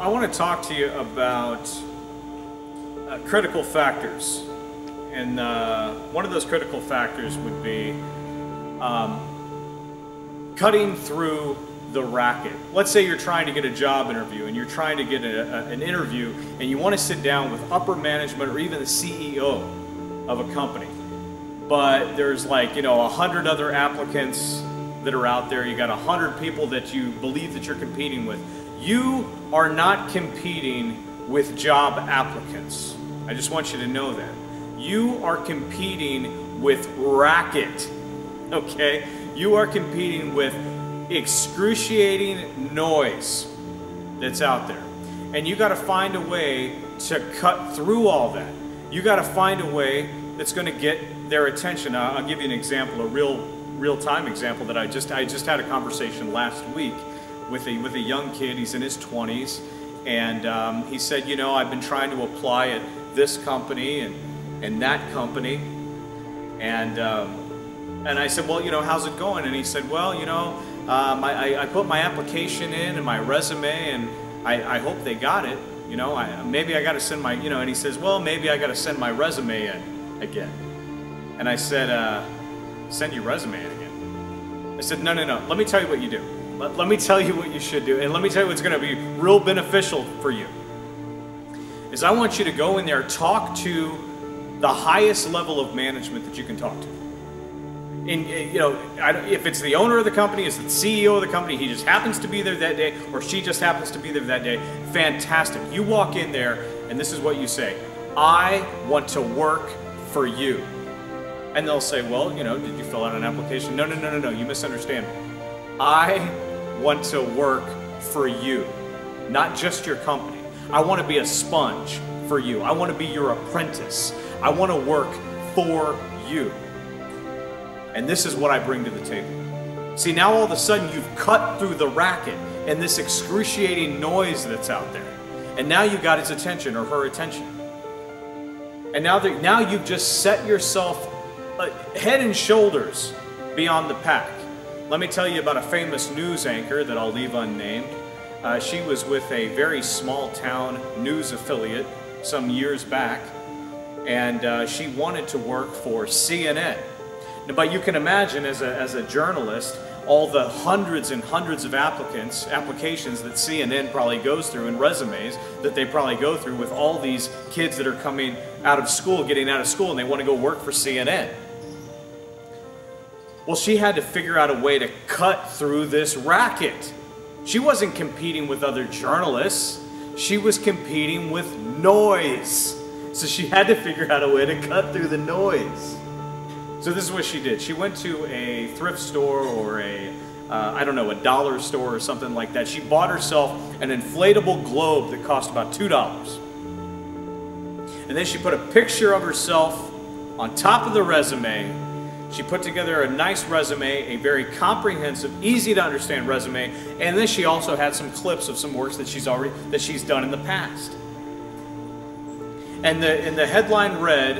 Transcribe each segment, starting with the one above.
I want to talk to you about uh, critical factors. And uh, one of those critical factors would be um, cutting through the racket. Let's say you're trying to get a job interview and you're trying to get a, a, an interview and you want to sit down with upper management or even the CEO of a company. But there's like, you know, a hundred other applicants that are out there. You got a hundred people that you believe that you're competing with. You are not competing with job applicants. I just want you to know that. You are competing with racket. Okay? You are competing with excruciating noise that's out there. And you got to find a way to cut through all that. You got to find a way that's going to get their attention. I'll give you an example, a real real time example that I just I just had a conversation last week with a with a young kid. He's in his 20s, and um, he said, you know, I've been trying to apply at this company and and that company, and um, and I said, well, you know, how's it going? And he said, well, you know, um, I, I put my application in and my resume, and I, I hope they got it. You know, I, maybe I got to send my, you know, and he says, well, maybe I got to send my resume in again. And I said, uh, send your resume in again. I said, no, no, no. Let me tell you what you do. Let, let me tell you what you should do. And let me tell you what's going to be real beneficial for you. Is I want you to go in there, talk to the highest level of management that you can talk to. And, eh, you know, if it's the owner of the company, it's the CEO of the company, he just happens to be there that day, or she just happens to be there that day, fantastic. You walk in there, and this is what you say I want to work for you. And they'll say, well, you know, did you fill out an application? No, no, no, no, no, you misunderstand. I want to work for you, not just your company. I want to be a sponge for you. I want to be your apprentice. I want to work for you. And this is what I bring to the table. See, now all of a sudden you've cut through the racket and this excruciating noise that's out there. And now you've got his attention or her attention. And now, that, now you've just set yourself uh, head and shoulders beyond the pack. Let me tell you about a famous news anchor that I'll leave unnamed. Uh, she was with a very small town news affiliate some years back, and uh, she wanted to work for CNN. But you can imagine, as a, as a journalist, all the hundreds and hundreds of applicants, applications that CNN probably goes through and resumes that they probably go through with all these kids that are coming out of school, getting out of school, and they want to go work for CNN. Well, she had to figure out a way to cut through this racket. She wasn't competing with other journalists, she was competing with noise. So she had to figure out a way to cut through the noise. So this is what she did. She went to a thrift store or a uh, I don't know, a dollar store or something like that. She bought herself an inflatable globe that cost about $2. And then she put a picture of herself on top of the resume she put together a nice resume, a very comprehensive, easy to understand resume, and then she also had some clips of some works that she's already that she's done in the past. And the and the headline read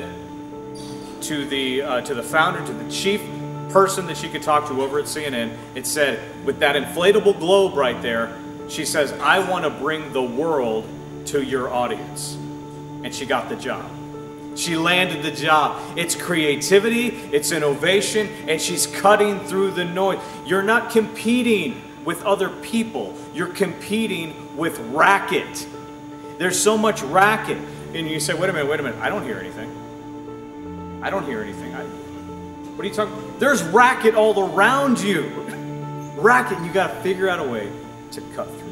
to the uh, to the founder, to the chief person that she could talk to over at CNN. It said, with that inflatable globe right there, she says, "I want to bring the world to your audience," and she got the job. She landed the job. It's creativity, it's innovation, and she's cutting through the noise. You're not competing with other people, you're competing with racket. There's so much racket. And you say, wait a minute, wait a minute, I don't hear anything. I don't hear anything. I, what are you talking? about? There's racket all around you. racket, you got to figure out a way to cut through.